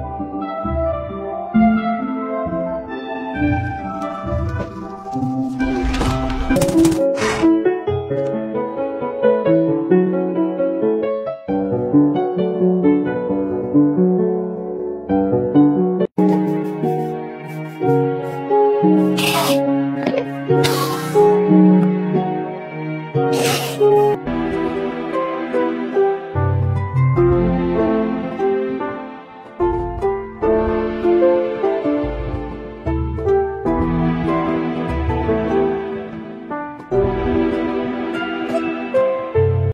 Thank